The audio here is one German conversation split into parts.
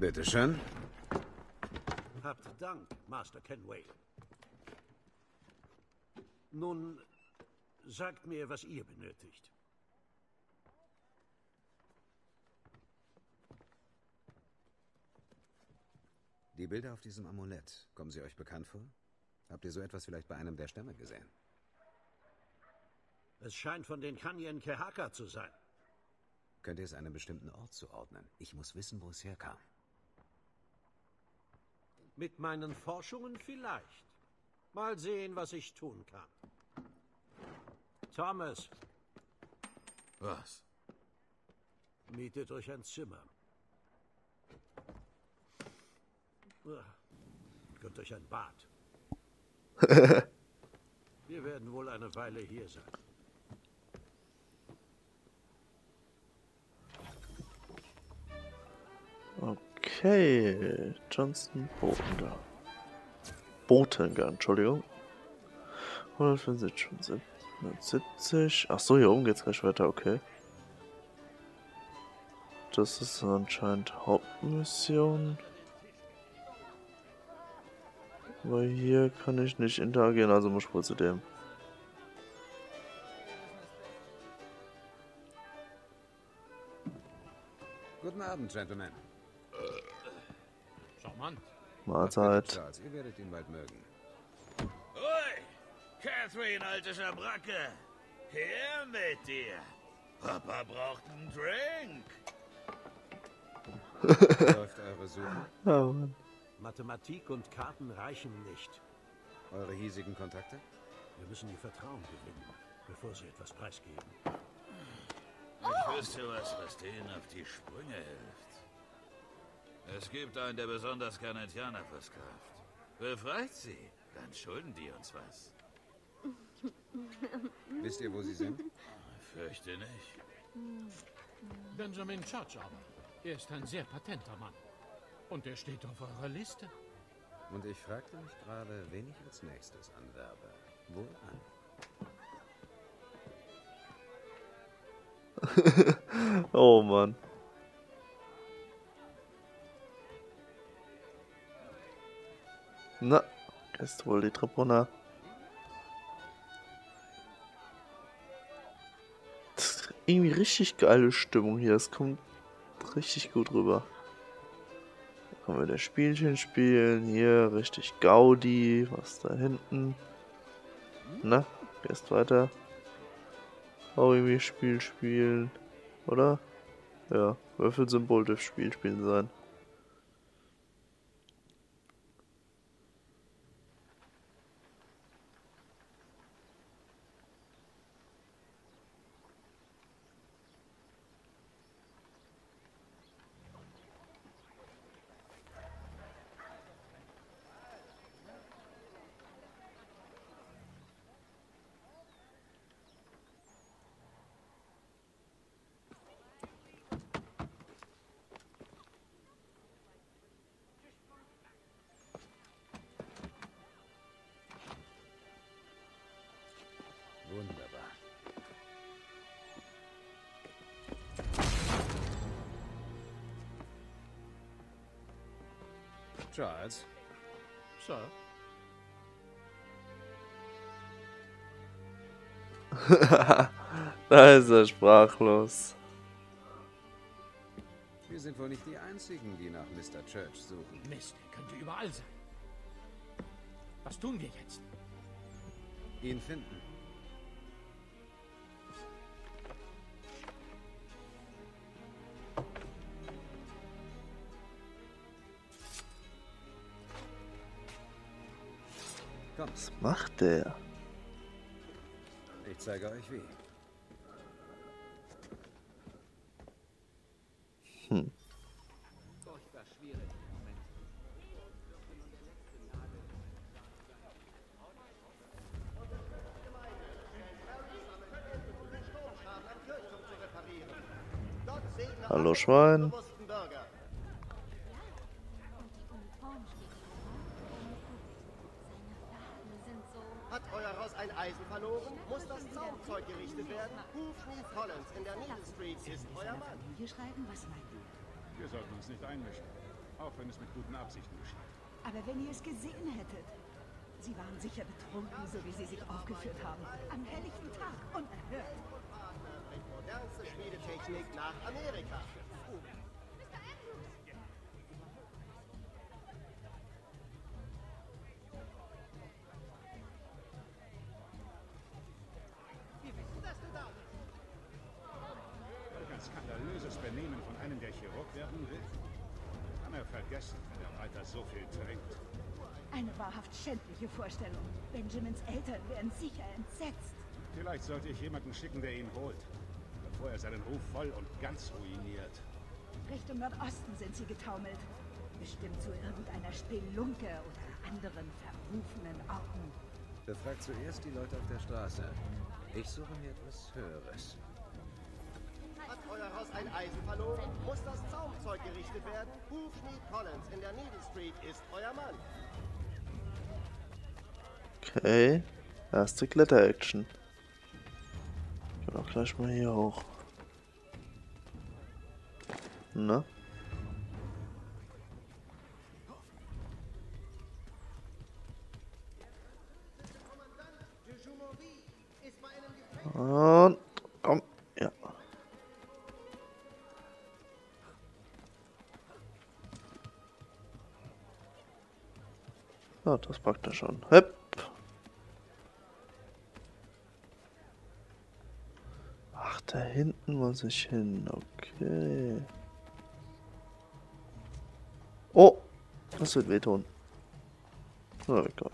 Bitte schön. Habt Dank, Master Kenway. Nun, sagt mir, was ihr benötigt. Die Bilder auf diesem Amulett, kommen sie euch bekannt vor? Habt ihr so etwas vielleicht bei einem der Stämme gesehen? Es scheint von den Kanyen Kehaka zu sein. Könnt ihr es einem bestimmten Ort zuordnen? Ich muss wissen, wo es herkam. Mit meinen Forschungen vielleicht. Mal sehen, was ich tun kann. Thomas, Was? mietet euch ein Zimmer. Ah, Gönnt euch ein Bad. Wir werden wohl eine Weile hier sein. Okay, Johnson Boten Botenga, Entschuldigung. 175, schon 170. Ach so, hier oben geht's gleich weiter, okay. Das ist anscheinend Hauptmission. Aber hier kann ich nicht interagieren, also muss ich wohl zu dem. Guten Abend, Gentlemen. Charmant. Mahlzeit. Ihr werdet ihn bald mögen. Ui! Catherine, alte Schabracke! Her mit dir! Papa braucht einen Drink! Läuft eure Suche? Oh Mann. Mathematik und Karten reichen nicht. Eure hiesigen Kontakte? Wir müssen ihr Vertrauen gewinnen, bevor sie etwas preisgeben. Ich wüsste was, was denen auf die Sprünge hilft. Es gibt einen, der besonders gerne Indianer versklavt. Befreit sie, dann schulden die uns was. Wisst ihr, wo sie sind? Fürchte nicht. Benjamin Church aber. Er ist ein sehr patenter Mann. Und er steht auf eurer Liste. Und ich fragte mich gerade, wen ich als nächstes anwerbe. Woran? Oh Mann. Na, ist wohl die Treppe runter. Irgendwie richtig geile Stimmung hier. Es kommt richtig gut rüber. Können wir das Spielchen spielen. Hier richtig Gaudi. Was da hinten? Na, gehst weiter. Auch irgendwie Spiel spielen. Oder? Ja, Würfelsymbol dürfte Spiel spielen sein. Charles, Sir, da ist er sprachlos. wir sind wohl nicht die Einzigen, die nach Mr. Church suchen. Mist, er könnte überall sein. Was tun wir jetzt? Ihn finden. Kommt, Was macht der? ich zeige euch wie. Hm. Hallo Schwein. Hat euer Haus ein Eisen verloren? Muss das Zaumzeug gerichtet werden? Hufschmied Collins in der Needle Street ist euer Mann. Familie schreiben? Was meint ihr? Wir sollten uns nicht einmischen. Auch wenn es mit Aber wenn ihr es gesehen hättet. Sie waren sicher betrunken, so wie sie sich aufgeführt haben. Am helllichten Tag, unerhört. Modernste Schmiedetechnik nach Amerika. Trinkt. Eine wahrhaft schändliche Vorstellung. Benjamins Eltern wären sicher entsetzt. Vielleicht sollte ich jemanden schicken, der ihn holt, bevor er seinen Ruf voll und ganz ruiniert. Richtung Nordosten sind sie getaumelt. Bestimmt zu irgendeiner Spelunke oder anderen verrufenen Orten. Befragt zuerst die Leute auf der Straße. Ich suche mir etwas Höheres. Euer Haus ein Eisen verloren? Muss das Zaumzeug gerichtet werden? Hufschmied Collins in der Needle Street ist euer Mann. Okay. Erste Kletter-Action. Ich auch gleich mal hier hoch. Na? Und Ja, das packt er schon. Hep. Ach, da hinten muss ich hin. Okay. Oh, das wird wehtun. Na, egal.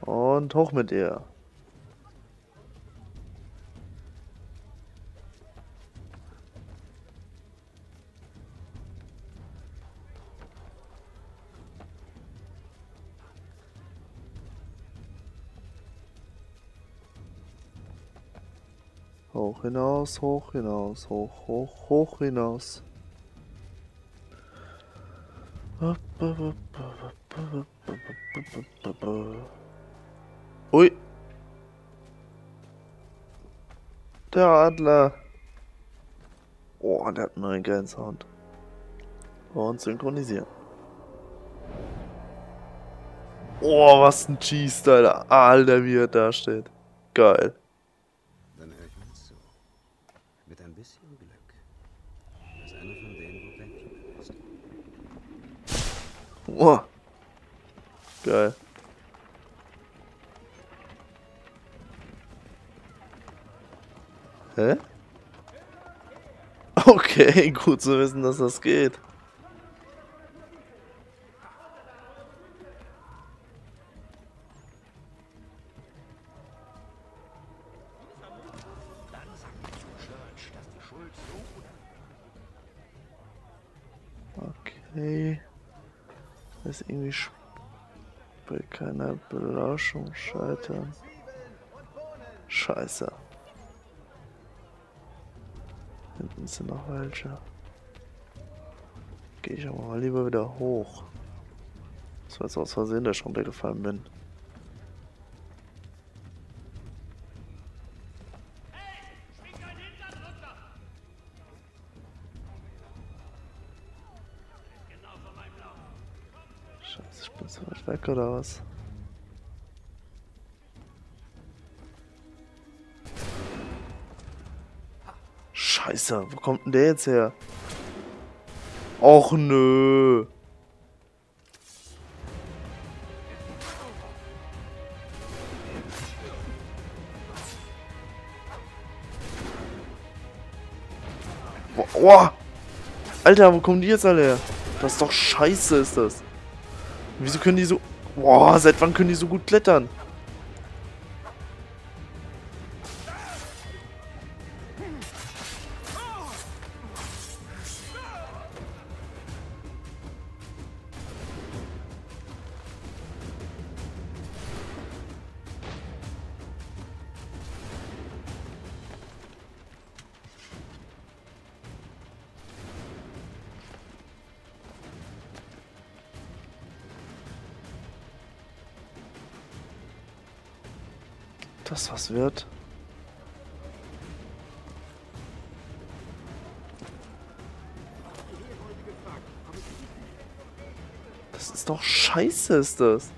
Und hoch mit ihr. Hoch hinaus, hoch hinaus, hoch, hoch, hoch hinaus. Ui. Der Adler. Oh, der hat einen neuen geilen Sound. Und synchronisieren. Oh, was ein G-Style. Alter, wie er da steht. Geil. Dann höre ich mal zu. Mit ein bisschen Glück. ist einer von denen, wo Benjamin ist. Oh. Geil. Hä? Okay, gut zu wissen, dass das geht. Belauschung scheitern. Scheiße. Hinten sind noch welche. Gehe ich aber mal lieber wieder hoch. Das war jetzt aus Versehen, dass ich runtergefallen bin. Scheiße, ich bin so weit weg oder was? Scheiße, wo kommt denn der jetzt her? Och nö. Wo- Oh! Alter, wo kommen die jetzt alle her? Das ist doch scheiße, ist das. Wieso können die so... Boah, seit wann können die so gut klettern? Das was wird. Das ist doch scheiße, ist das.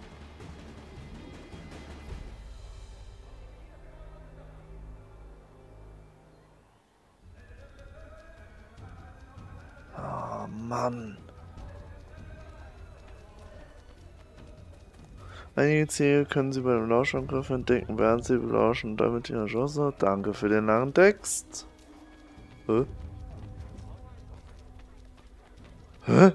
Einige Ziele können Sie bei dem Lauschangriff entdecken, während Sie belauschen damit Ihre Chance. Danke für den langen Text. Hä? Hä?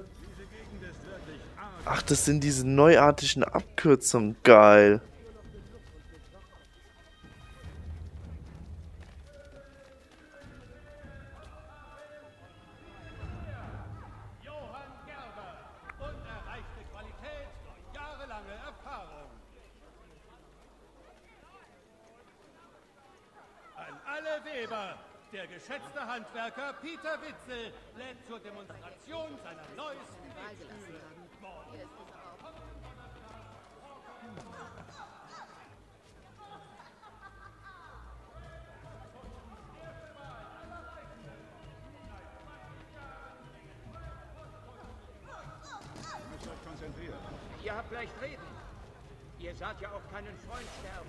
Ach, das sind diese neuartigen Abkürzungen. Geil. Witzel lädt zur Demonstration seiner neuesten müsst euch konzentrieren. Ihr habt leicht reden. Ihr saht ja auch keinen Freund sterben.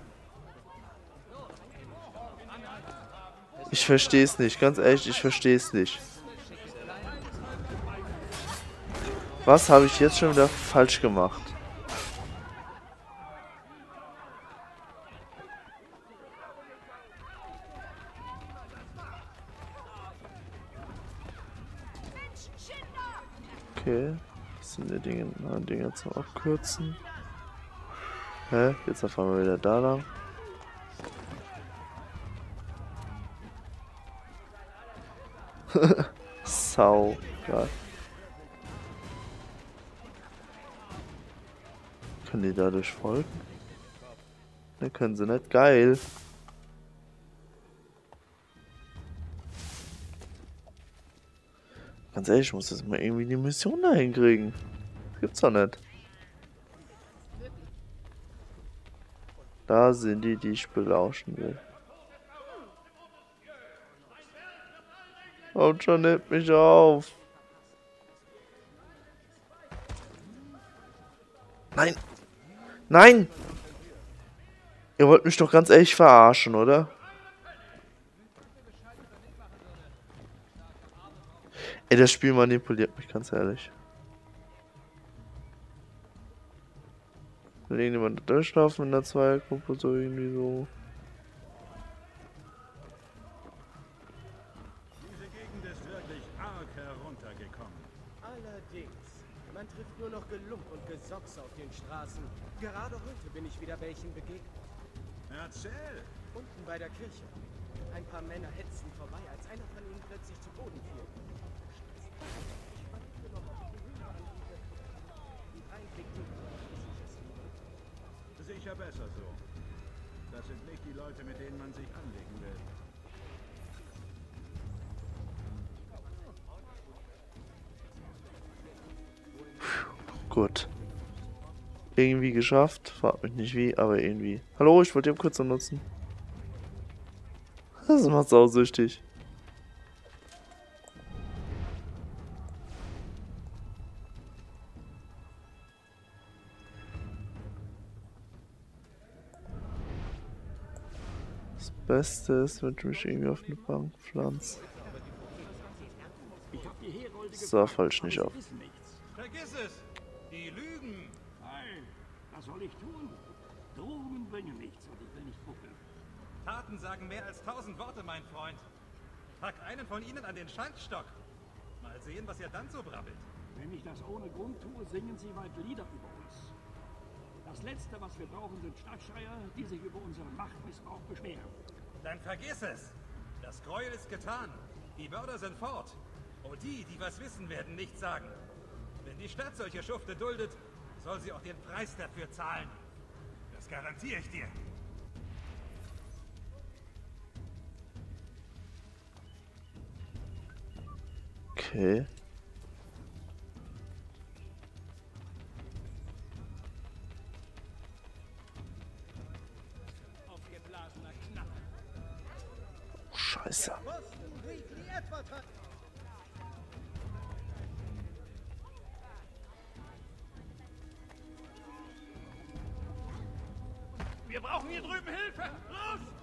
Ich verstehe es nicht, ganz ehrlich, ich verstehe es nicht. Was habe ich jetzt schon wieder falsch gemacht? Okay, das sind die Dinge, neue Dinge zum Abkürzen. Hä? Jetzt erfahren wir wieder da lang. Sau. Geil. Können die dadurch folgen? Ne, können sie nicht. Geil. Ganz ehrlich, ich muss jetzt mal irgendwie die Mission da hinkriegen. Das gibt's doch nicht. Da sind die, die ich belauschen will. Haut schon nicht mich auf. Nein. Nein. Ihr wollt mich doch ganz ehrlich verarschen, oder? Ey, das Spiel manipuliert mich ganz ehrlich. Will irgendjemand durchlaufen in der Zweiergruppe, so irgendwie so. Diese Gegend ist wirklich arg heruntergekommen. Allerdings. Man trifft nur noch Gelump und Gesocks auf den Straßen. Gerade heute bin ich wieder welchen begegnet. Erzähl! Unten bei der Kirche. Ein paar Männer hetzten vorbei, als einer von ihnen plötzlich zu Boden fiel. Sicher besser so. Das sind nicht die Leute, mit denen man sich anlegen will. Gut. Irgendwie geschafft. Frag mich nicht wie, aber irgendwie. Hallo, ich wollte den kurz nutzen. Das macht sausüchtig. Das Beste ist, wenn ich mich irgendwie auf eine Bank pflanze. So, falsch nicht auf. Vergiss es! Was soll ich tun? Drogen bringen nichts und ich will nicht buckeln. Taten sagen mehr als tausend Worte, mein Freund. Pack einen von ihnen an den Schaltstock. Mal sehen, was er dann so brabbelt. Wenn ich das ohne Grund tue, singen sie weit Lieder über uns. Das Letzte, was wir brauchen, sind Stadtschreier, die sich über unseren Machtmissbrauch beschweren. Dann vergiss es! Das Gräuel ist getan. Die Mörder sind fort. Und die, die was wissen, werden nichts sagen. Wenn die Stadt solche Schufte duldet, soll sie auch den Preis dafür zahlen. Das garantiere ich dir. Okay. Oh, Scheiße. Wir brauchen hier drüben Hilfe! Los!